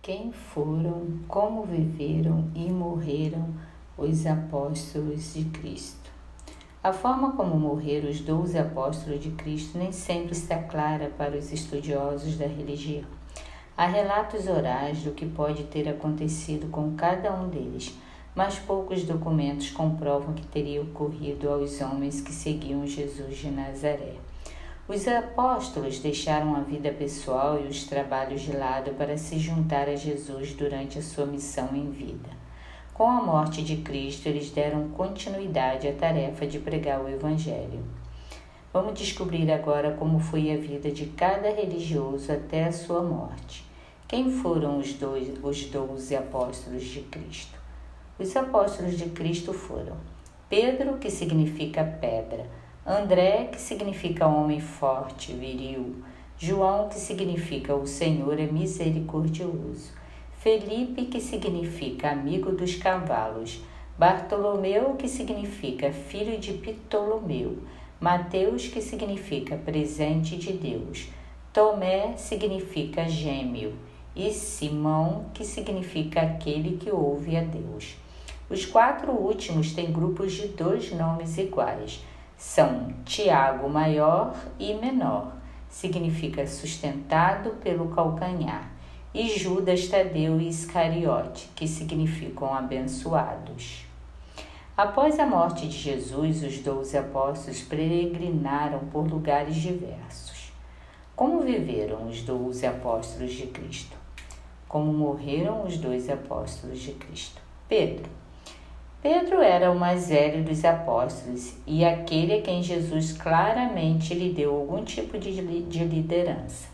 Quem foram, como viveram e morreram os apóstolos de Cristo? A forma como morreram os doze apóstolos de Cristo nem sempre está clara para os estudiosos da religião. Há relatos orais do que pode ter acontecido com cada um deles, mas poucos documentos comprovam que teria ocorrido aos homens que seguiam Jesus de Nazaré. Os apóstolos deixaram a vida pessoal e os trabalhos de lado para se juntar a Jesus durante a sua missão em vida. Com a morte de Cristo, eles deram continuidade à tarefa de pregar o Evangelho. Vamos descobrir agora como foi a vida de cada religioso até a sua morte. Quem foram os, dois, os doze apóstolos de Cristo? Os apóstolos de Cristo foram Pedro, que significa pedra, André, que significa homem forte, viril. João, que significa o Senhor é misericordioso. Felipe, que significa amigo dos cavalos. Bartolomeu, que significa filho de Ptolomeu. Mateus, que significa presente de Deus. Tomé significa gêmeo. E Simão, que significa aquele que ouve a Deus. Os quatro últimos têm grupos de dois nomes iguais são Tiago maior e menor, significa sustentado pelo calcanhar, e Judas Tadeu e Iscariote, que significam abençoados. Após a morte de Jesus, os doze apóstolos peregrinaram por lugares diversos. Como viveram os doze apóstolos de Cristo? Como morreram os dois apóstolos de Cristo? Pedro Pedro era o mais velho dos apóstolos e aquele a quem Jesus claramente lhe deu algum tipo de, de liderança.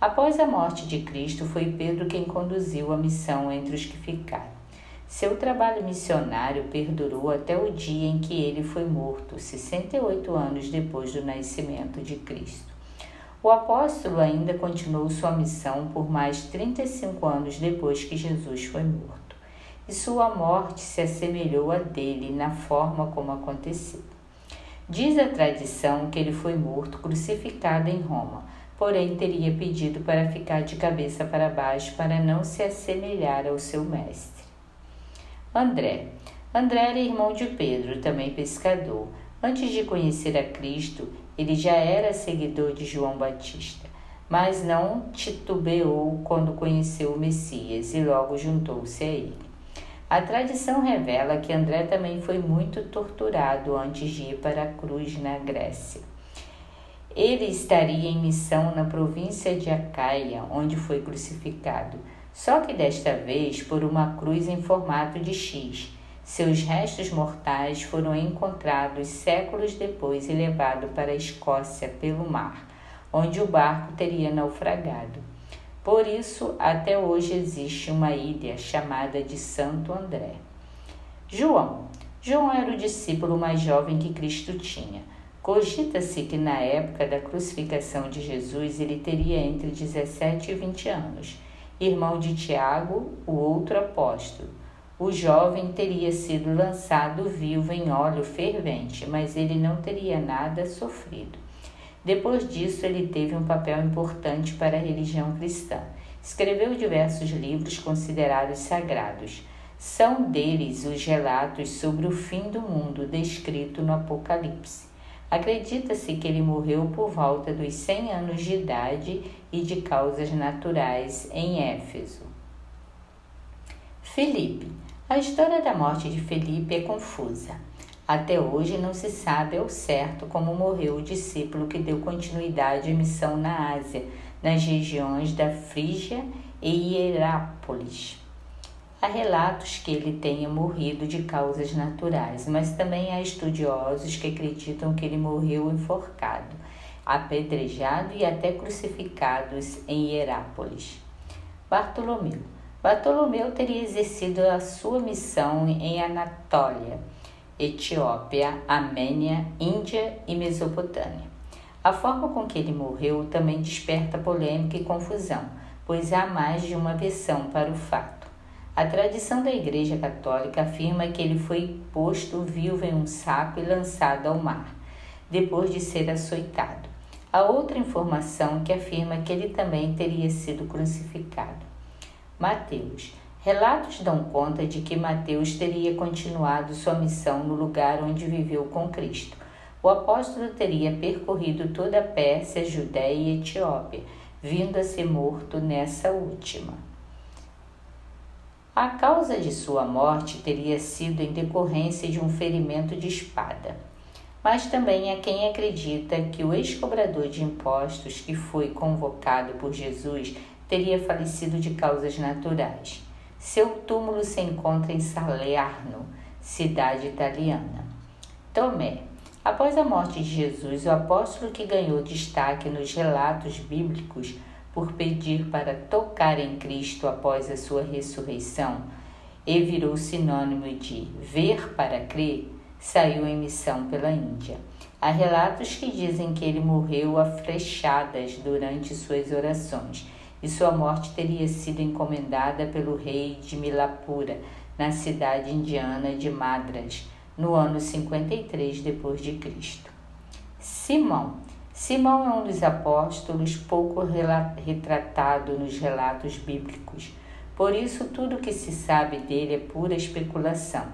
Após a morte de Cristo, foi Pedro quem conduziu a missão entre os que ficaram. Seu trabalho missionário perdurou até o dia em que ele foi morto, 68 anos depois do nascimento de Cristo. O apóstolo ainda continuou sua missão por mais 35 anos depois que Jesus foi morto e sua morte se assemelhou a dele na forma como aconteceu. Diz a tradição que ele foi morto crucificado em Roma, porém teria pedido para ficar de cabeça para baixo para não se assemelhar ao seu mestre. André. André era irmão de Pedro, também pescador. Antes de conhecer a Cristo, ele já era seguidor de João Batista, mas não titubeou quando conheceu o Messias e logo juntou-se a ele. A tradição revela que André também foi muito torturado antes de ir para a cruz na Grécia. Ele estaria em missão na província de Acaia, onde foi crucificado, só que desta vez por uma cruz em formato de X. Seus restos mortais foram encontrados séculos depois e levados para a Escócia pelo mar, onde o barco teria naufragado. Por isso, até hoje existe uma ilha chamada de Santo André. João. João era o discípulo mais jovem que Cristo tinha. Cogita-se que na época da crucificação de Jesus ele teria entre 17 e 20 anos, irmão de Tiago, o outro apóstolo. O jovem teria sido lançado vivo em óleo fervente, mas ele não teria nada sofrido. Depois disso, ele teve um papel importante para a religião cristã. Escreveu diversos livros considerados sagrados. São deles os relatos sobre o fim do mundo descrito no Apocalipse. Acredita-se que ele morreu por volta dos 100 anos de idade e de causas naturais em Éfeso. Felipe. A história da morte de Felipe é confusa. Até hoje não se sabe ao certo como morreu o discípulo que deu continuidade à missão na Ásia, nas regiões da Frígia e Hierápolis. Há relatos que ele tenha morrido de causas naturais, mas também há estudiosos que acreditam que ele morreu enforcado, apedrejado e até crucificados em Hierápolis. Bartolomeu. Bartolomeu teria exercido a sua missão em Anatólia Etiópia, Armênia, Índia e Mesopotâmia. A forma com que ele morreu também desperta polêmica e confusão, pois há mais de uma versão para o fato. A tradição da Igreja Católica afirma que ele foi posto vivo em um saco e lançado ao mar, depois de ser açoitado. Há outra informação que afirma que ele também teria sido crucificado. Mateus. Relatos dão conta de que Mateus teria continuado sua missão no lugar onde viveu com Cristo. O apóstolo teria percorrido toda a Pérsia, Judéia e Etiópia, vindo a ser morto nessa última. A causa de sua morte teria sido em decorrência de um ferimento de espada. Mas também há quem acredita que o ex-cobrador de impostos que foi convocado por Jesus teria falecido de causas naturais. Seu túmulo se encontra em Salerno, cidade italiana. Tomé. Após a morte de Jesus, o apóstolo que ganhou destaque nos relatos bíblicos por pedir para tocar em Cristo após a sua ressurreição e virou sinônimo de ver para crer, saiu em missão pela Índia. Há relatos que dizem que ele morreu a flechadas durante suas orações e sua morte teria sido encomendada pelo rei de Milapura, na cidade indiana de Madras, no ano 53 depois de Cristo. Simão. Simão é um dos apóstolos pouco retratado nos relatos bíblicos. Por isso, tudo o que se sabe dele é pura especulação,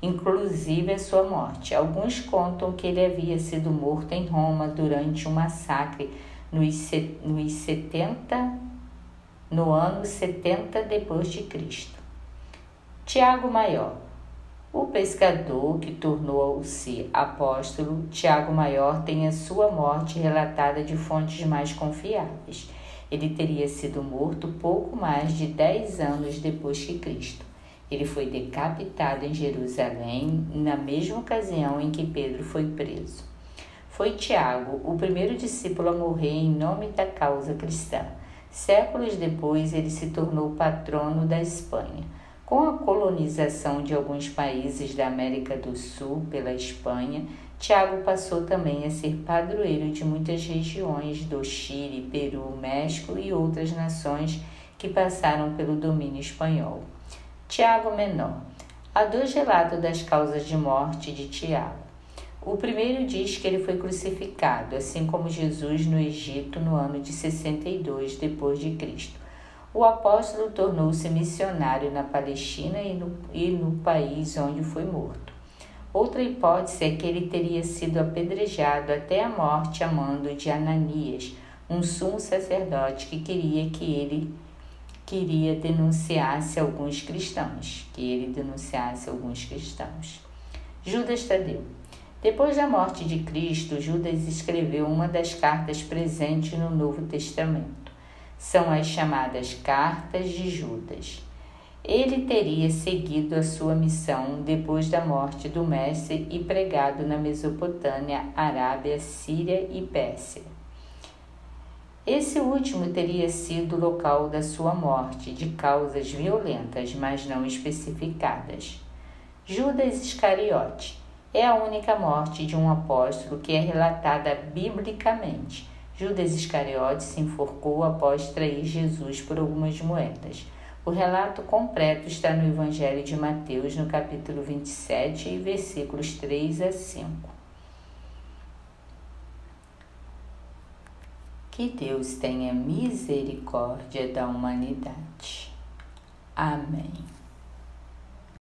inclusive a sua morte. Alguns contam que ele havia sido morto em Roma durante um massacre nos 70 no ano 70 depois de Cristo. Tiago Maior. O pescador que tornou-se apóstolo, Tiago Maior, tem a sua morte relatada de fontes mais confiáveis. Ele teria sido morto pouco mais de dez anos depois que Cristo. Ele foi decapitado em Jerusalém na mesma ocasião em que Pedro foi preso. Foi Tiago, o primeiro discípulo a morrer em nome da causa cristã. Séculos depois, ele se tornou patrono da Espanha. Com a colonização de alguns países da América do Sul pela Espanha, Tiago passou também a ser padroeiro de muitas regiões do Chile, Peru, México e outras nações que passaram pelo domínio espanhol. Tiago Menor. Há dois relatos das causas de morte de Tiago. O primeiro diz que ele foi crucificado, assim como Jesus no Egito no ano de 62 depois de Cristo. O apóstolo tornou-se missionário na Palestina e no, e no país onde foi morto. Outra hipótese é que ele teria sido apedrejado até a morte a mando de Ananias, um sumo sacerdote que queria que ele queria denunciasse alguns cristãos, que ele denunciasse alguns cristãos. Judas Tadeu depois da morte de Cristo, Judas escreveu uma das cartas presentes no Novo Testamento. São as chamadas Cartas de Judas. Ele teria seguido a sua missão depois da morte do Mestre e pregado na Mesopotâmia, Arábia, Síria e Pérsia. Esse último teria sido o local da sua morte, de causas violentas, mas não especificadas. Judas Iscariote é a única morte de um apóstolo que é relatada biblicamente. Judas Iscariote se enforcou após trair Jesus por algumas moedas. O relato completo está no Evangelho de Mateus, no capítulo 27, versículos 3 a 5. Que Deus tenha misericórdia da humanidade. Amém.